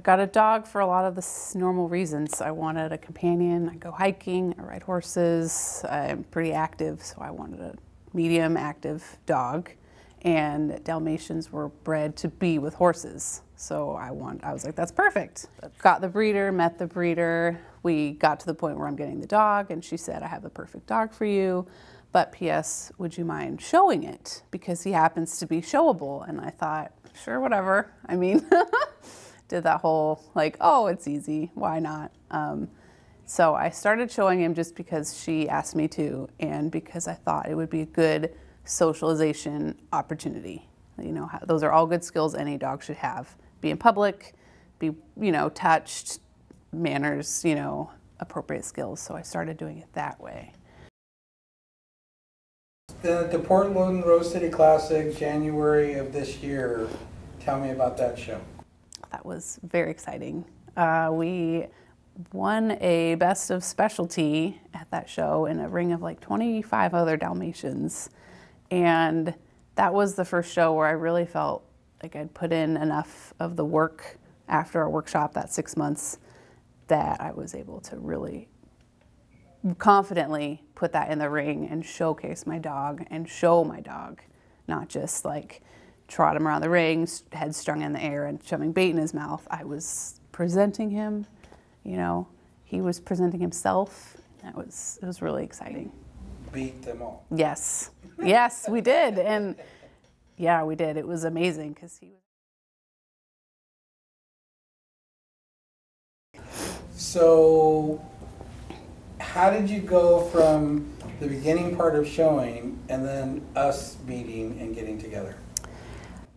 I got a dog for a lot of the normal reasons. I wanted a companion. I go hiking, I ride horses. I'm pretty active, so I wanted a medium active dog. And Dalmatians were bred to be with horses. So I want I was like, that's perfect. Got the breeder, met the breeder. We got to the point where I'm getting the dog and she said, I have the perfect dog for you. But P.S., would you mind showing it? Because he happens to be showable. And I thought, sure, whatever. I mean, did that whole like, oh, it's easy, why not? Um, so I started showing him just because she asked me to, and because I thought it would be a good socialization opportunity. You know, those are all good skills any dog should have. Be in public, be, you know, touched, manners, you know, appropriate skills. So I started doing it that way. The, the Portland Rose City Classic, January of this year. Tell me about that show. That was very exciting. Uh, we won a best of specialty at that show in a ring of like 25 other Dalmatians. And that was the first show where I really felt like I'd put in enough of the work after our workshop, that six months, that I was able to really confidently put that in the ring and showcase my dog and show my dog, not just like trot him around the ring, head strung in the air and shoving bait in his mouth. I was presenting him, you know, he was presenting himself. That was it was really exciting. Beat them all. Yes, yes, we did, and yeah, we did. It was amazing because he was. So how did you go from the beginning part of showing and then us meeting and getting together?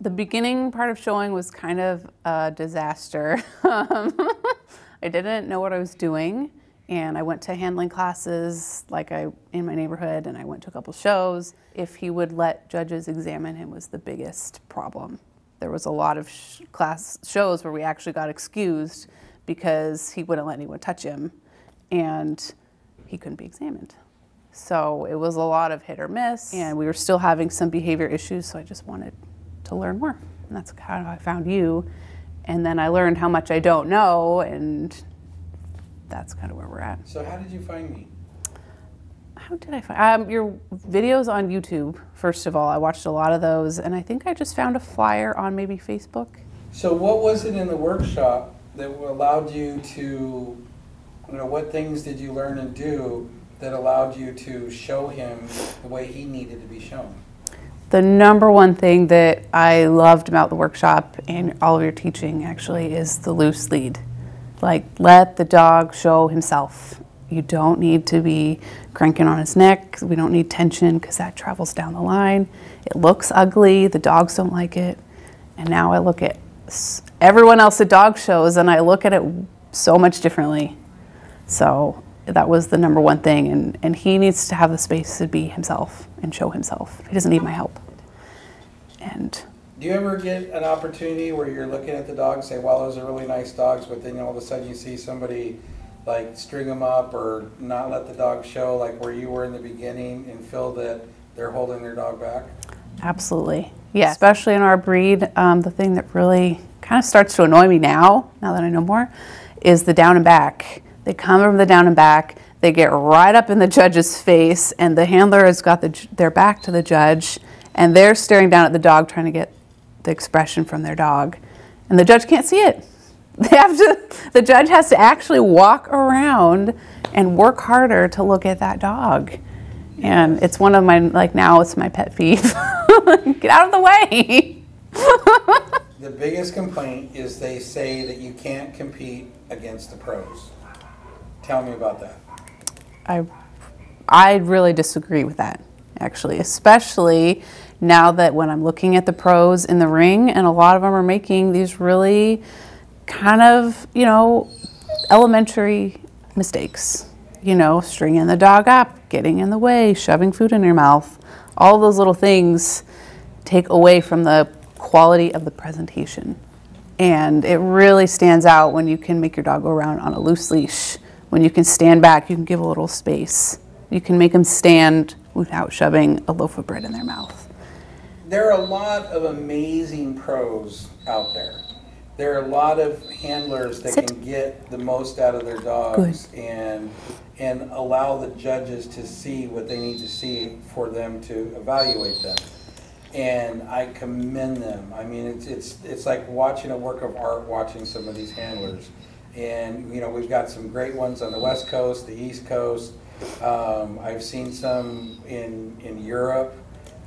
The beginning part of showing was kind of a disaster. Um, I didn't know what I was doing and I went to handling classes like I in my neighborhood and I went to a couple shows. If he would let judges examine him was the biggest problem. There was a lot of sh class shows where we actually got excused because he wouldn't let anyone touch him and he couldn't be examined. So it was a lot of hit or miss, and we were still having some behavior issues, so I just wanted to learn more. And that's how I found you. And then I learned how much I don't know, and that's kind of where we're at. So, how did you find me? How did I find um, your videos on YouTube? First of all, I watched a lot of those, and I think I just found a flyer on maybe Facebook. So, what was it in the workshop that allowed you to you know, what things did you learn and do that allowed you to show him the way he needed to be shown? The number one thing that I loved about the workshop and all of your teaching actually is the loose lead. Like, let the dog show himself. You don't need to be cranking on his neck. We don't need tension because that travels down the line. It looks ugly. The dogs don't like it. And now I look at everyone else at dog shows and I look at it so much differently. So that was the number one thing. And, and he needs to have the space to be himself and show himself. He doesn't need my help. And do you ever get an opportunity where you're looking at the dogs, say, "Well, those are really nice dogs," but then all of a sudden you see somebody like string them up or not let the dog show, like where you were in the beginning, and feel that they're holding their dog back? Absolutely, yeah. Especially in our breed, um, the thing that really kind of starts to annoy me now, now that I know more, is the down and back. They come from the down and back. They get right up in the judge's face, and the handler has got the, their back to the judge, and they're staring down at the dog trying to get the expression from their dog. And the judge can't see it. They have to, the judge has to actually walk around and work harder to look at that dog. And it's one of my, like now it's my pet peeve. Get out of the way. the biggest complaint is they say that you can't compete against the pros. Tell me about that. I, I really disagree with that, actually, especially now that when I'm looking at the pros in the ring, and a lot of them are making these really kind of, you know, elementary mistakes. You know, stringing the dog up, getting in the way, shoving food in your mouth. All those little things take away from the quality of the presentation. And it really stands out when you can make your dog go around on a loose leash when you can stand back, you can give a little space. You can make them stand without shoving a loaf of bread in their mouth. There are a lot of amazing pros out there. there are a lot of handlers that Sit. can get the most out of their dogs and and allow the judges to see what they need to see for them to evaluate them. And I commend them. I mean, it's it's it's like watching a work of art, watching some of these handlers. And you know, we've got some great ones on the West Coast, the East Coast. Um, I've seen some in in Europe,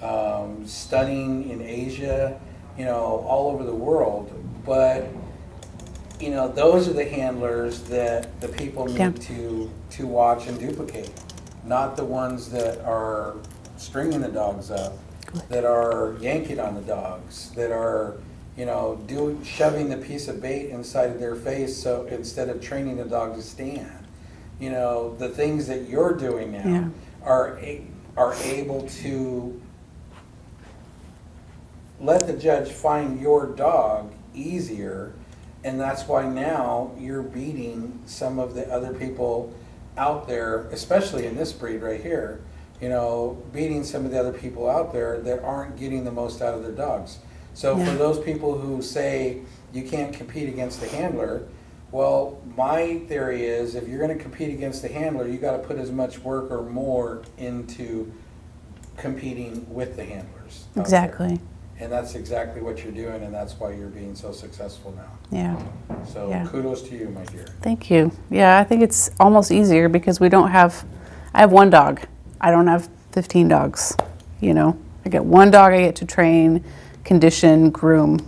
um, stunning in Asia. You know, all over the world. But you know, those are the handlers that the people need Yeah. to to watch and duplicate, not the ones that are stringing the dogs up, that are yanking on the dogs, that are you know do shoving the piece of bait inside of their face so instead of training the dog to stand. You know, the things that you're doing now Yeah. are a, are able to let the judge find your dog easier, and that's why now you're beating some of the other people out there, especially in this breed right here. You know, beating some of the other people out there that aren't getting the most out of their dogs. So Yeah. for those people who say you can't compete against the handler, well, my theory is if you're going to compete against the handler, you got to put as much work or more into competing with the handlers. Exactly. And that's exactly what you're doing, and that's why you're being so successful now. Yeah. So Yeah. kudos to you, my dear. Thank you. Yeah, I think it's almost easier because we don't have, I have one dog. I don't have 15 dogs. You know, I get one dog I get to train, condition, groom.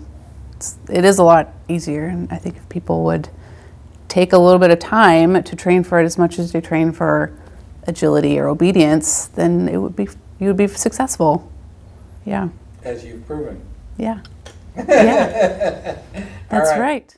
It's, it is a lot easier. And I think if people would take a little bit of time to train for it as much as they train for agility or obedience, then it would be, you would be successful. Yeah. As you've proven. Yeah. Yeah. That's right.